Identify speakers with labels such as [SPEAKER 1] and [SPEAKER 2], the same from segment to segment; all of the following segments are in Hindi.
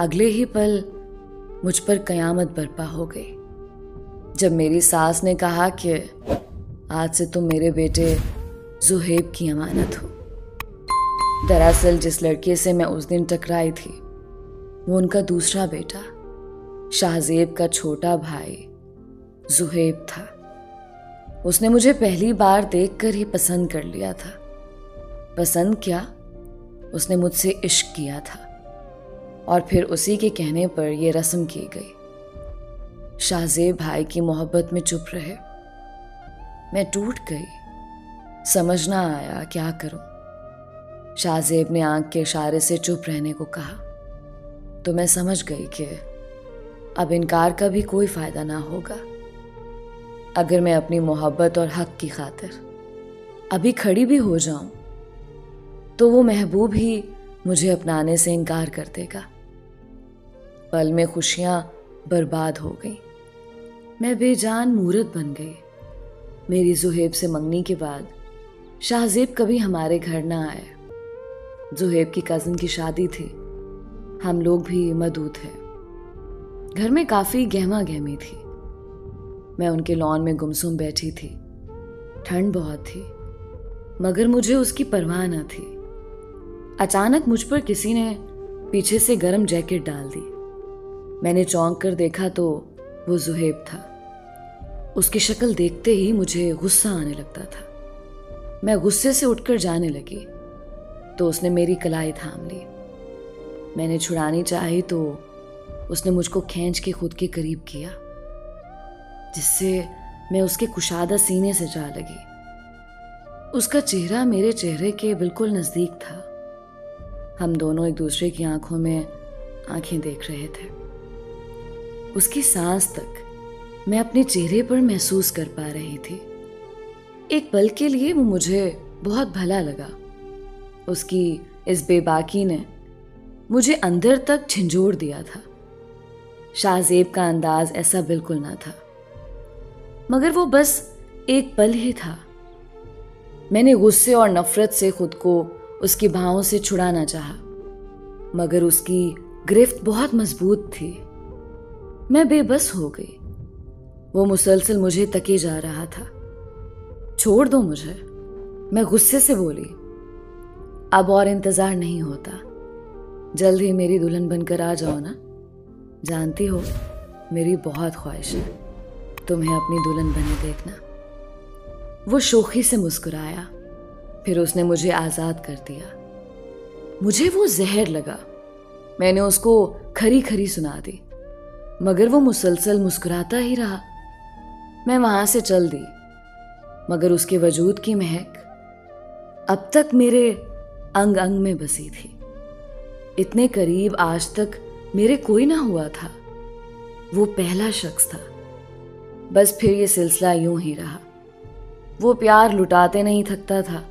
[SPEAKER 1] अगले ही पल मुझ पर कयामत बर्पा हो गई। जब मेरी सास ने कहा कि आज से तुम मेरे बेटे जुहेब की अमानत हो। दरअसल जिस लड़के से मैं उस दिन टकराई थी, वो उनका दूसरा बेटा, शाहजेब का छोटा भाई जुहेब था। उसने मुझे पहली बार देखकर ही पसंद कर लिया था। पसंद क्या? उसने मुझसे इश्क किया था। और फिर उसी के कहने पर यह रस्म की गई। शाहजेब भाई की मोहब्बत में चुप रहे। मैं टूट गई। समझ ना आया क्या करूँ। शाहजेब ने आँख के इशारे से चुप रहने को कहा। तो मैं समझ गई कि अब इनकार का भी कोई फ़ायदा ना होगा। अगर मैं अपनी मोहब्बत और हक की खातिर अभी खड़ी भी हो जाऊँ तो वो महबूब ही मुझे अपनाने से इनकार कर देगा। पल में खुशियाँ बर्बाद हो गई। मैं बेजान मूर्त बन गई। मेरी जुहेब से मंगनी के बाद शाहजेब कभी हमारे घर ना आए। जुहेब की कज़न की शादी थी। हम लोग भी मदू थे घर में काफ़ी गहमा गहमी थी। मैं उनके लॉन में गुमसुम बैठी थी। ठंड बहुत थी। मगर मुझे उसकी परवाह न थी। अचानक मुझ पर किसी ने पीछे से गर्म जैकेट डाल दी। मैंने चौंक कर देखा तो वो जुहेब था। उसकी शक्ल देखते ही मुझे गुस्सा आने लगता था। मैं गुस्से से उठकर जाने लगी तो उसने मेरी कलाई थाम ली। मैंने छुड़ानी चाही तो उसने मुझको खींच के खुद के करीब किया, जिससे मैं उसके कुशादा सीने से जा लगी। उसका चेहरा मेरे चेहरे के बिल्कुल नज़दीक था। हम दोनों एक दूसरे की आँखों में आँखें देख रहे थे। उसकी सांस तक मैं अपने चेहरे पर महसूस कर पा रही थी। एक पल के लिए वो मुझे बहुत भला लगा। उसकी इस बेबाकी ने मुझे अंदर तक झिंझोड़ दिया था। शाहजेब का अंदाज ऐसा बिल्कुल ना था। मगर वो बस एक पल ही था। मैंने गुस्से और नफरत से खुद को उसकी भावों से छुड़ाना चाहा, मगर उसकी गिरफ्त बहुत मज़बूत थी। मैं बेबस हो गई। वो मुसलसल मुझे तके जा रहा था। छोड़ दो मुझे। मैं गुस्से से बोली, अब और इंतज़ार नहीं होता। जल्द ही मेरी दुल्हन बनकर आ जाओ ना। जानती हो, मेरी बहुत ख्वाहिश है। तुम्हें अपनी दुल्हन बने देखना। वो शोखी से मुस्कुराया। फिर उसने मुझे आज़ाद कर दिया। मुझे वो जहर लगा। मैंने उसको खरी खरी सुना दी। मगर वो मुसलसल मुस्कुराता ही रहा। मैं वहाँ से चल दी, मगर उसके वजूद की महक अब तक मेरे अंग अंग में बसी थी। इतने करीब आज तक मेरे कोई ना हुआ था। वो पहला शख्स था। बस फिर ये सिलसिला यूँ ही रहा। वो प्यार लुटाते नहीं थकता था,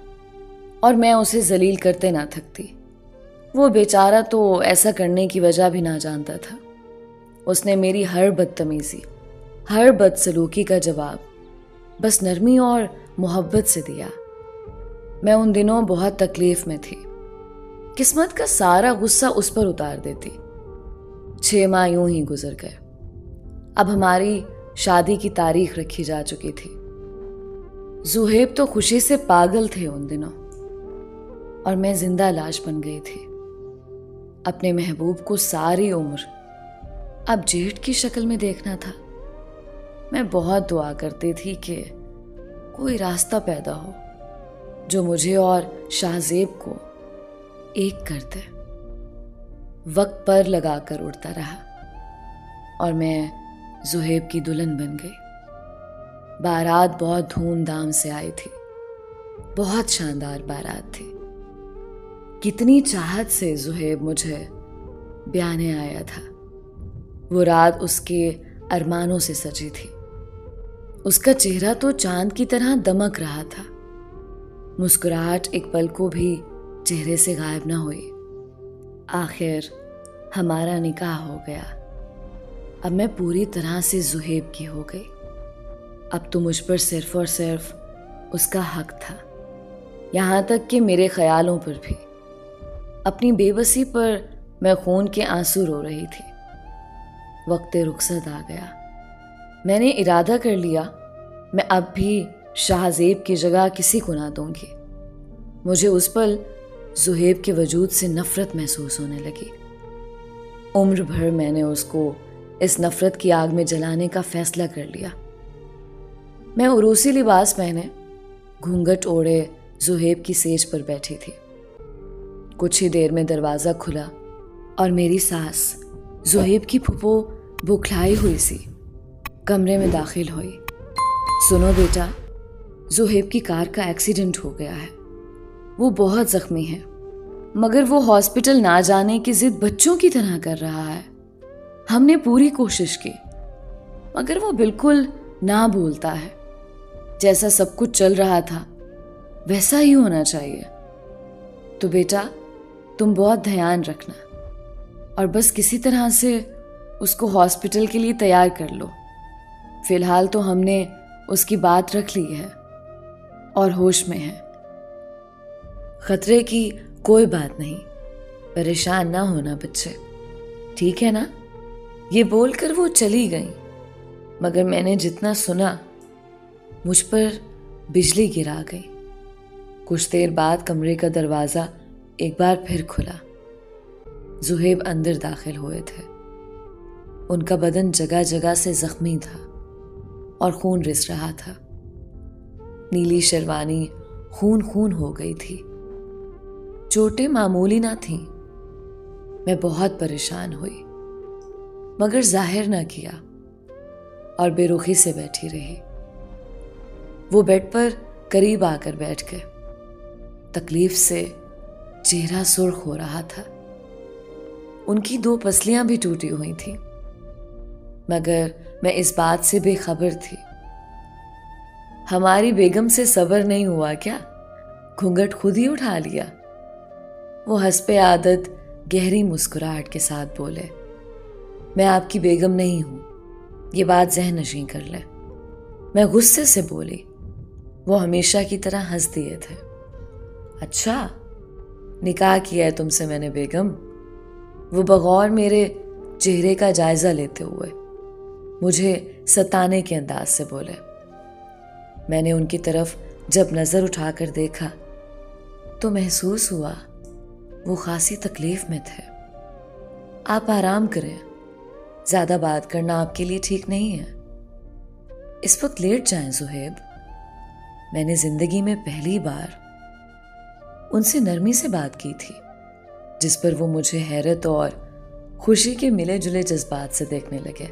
[SPEAKER 1] और मैं उसे जलील करते ना थकती। वो बेचारा तो ऐसा करने की वजह भी ना जानता था। उसने मेरी हर बदतमीजी, हर बदसलूकी का जवाब, बस नरमी और मोहब्बत से दिया। मैं उन दिनों बहुत तकलीफ़ में थी। किस्मत का सारा गुस्सा उस पर उतार देती। छह माह यूँ ही गुजर गए। अब हमारी शादी की तारीख रखी जा चुकी थी। जुहेब तो खुशी से पागल थे उन दिनों, और मैं ज़िंदा लाश बन गई थी। अपने महबूब को सारी उम्र अब जेठ की शक्ल में देखना था। मैं बहुत दुआ करती थी कि कोई रास्ता पैदा हो जो मुझे और शाहजेब को एक कर दे। वक्त पर लगाकर उड़ता रहा और मैं जुहेब की दुल्हन बन गई। बारात बहुत धूमधाम से आई थी। बहुत शानदार बारात थी। कितनी चाहत से जुहेब मुझे ब्याने आया था। वो रात उसके अरमानों से सजी थी। उसका चेहरा तो चाँद की तरह दमक रहा था। मुस्कुराहट एक पल को भी चेहरे से गायब ना हुई। आखिर हमारा निकाह हो गया। अब मैं पूरी तरह से जुहेब की हो गई। अब तो मुझ पर सिर्फ़ और सिर्फ़ उसका हक था। यहाँ तक कि मेरे ख्यालों पर भी। अपनी बेबसी पर मैं खून के आँसू रो रही थी। वक्त रुखसत आ गया। मैंने इरादा कर लिया, मैं अब भी शाहजेब की जगह किसी को ना दूँगी। मुझे उस पल जुहेब के वजूद से नफरत महसूस होने लगी। उम्र भर मैंने उसको इस नफरत की आग में जलाने का फैसला कर लिया। मैं उरूसी लिबास पहने घूंघट ओढ़े जुहेब की सेज पर बैठी थी। कुछ ही देर में दरवाज़ा खुला और मेरी सास जुहेब की फुफो बुखलाई हुई सी। कमरे में दाखिल हुई। सुनो बेटा, जुहेब की कार का एक्सीडेंट हो गया है। वो बहुत जख्मी है, मगर वो हॉस्पिटल ना जाने की जिद बच्चों की तरह कर रहा है। हमने पूरी कोशिश की, मगर वो बिल्कुल ना बोलता है। जैसा सब कुछ चल रहा था, वैसा ही होना चाहिए। तो बेटा, तुम बहुत ध्यान रखना, और बस किसी तरह से उसको हॉस्पिटल के लिए तैयार कर लो। फ़िलहाल तो हमने उसकी बात रख ली है और होश में है। खतरे की कोई बात नहीं, परेशान ना होना बच्चे। ठीक है ना? ये बोलकर वो चली गई, मगर मैंने जितना सुना, मुझ पर बिजली गिरा गई। कुछ देर बाद कमरे का दरवाज़ा एक बार फिर खुला। जुहेब अंदर दाखिल हुए थे। उनका बदन जगह जगह से जख्मी था और खून रिस रहा था। नीली शेरवानी खून खून हो गई थी। चोटें मामूली ना थीं। मैं बहुत परेशान हुई, मगर ज़ाहिर ना किया और बेरुखी से बैठी रही। वो बेड पर करीब आकर बैठ गए। तकलीफ़ से चेहरा सुर्ख हो रहा था। उनकी दो पसलियाँ भी टूटी हुई थी। मगर मैं इस बात से बेखबर थी। हमारी बेगम से सबर नहीं हुआ क्या? घूंघट खुद ही उठा लिया। वो हंसपे आदत गहरी मुस्कुराहट के साथ बोले, मैं आपकी बेगम नहीं हूँ। ये बात जहन नशी कर ले। मैं गुस्से से बोली, वो हमेशा की तरह हंस दिए थे। अच्छा निकाह किया है तुमसे मैंने बेगम। वो बगौर मेरे चेहरे का जायजा लेते हुए मुझे सताने के अंदाज से बोले। मैंने उनकी तरफ़ जब नज़र उठाकर देखा तो महसूस हुआ, वो खासी तकलीफ़ में थे। आप आराम करें, ज़्यादा बात करना आपके लिए ठीक नहीं है। इस वक्त लेट जाएँ, सुहेब। मैंने ज़िंदगी में पहली बार उनसे नरमी से बात की थी, जिस पर वो मुझे हैरत और खुशी के मिले जुले जज्बात से देखने लगे।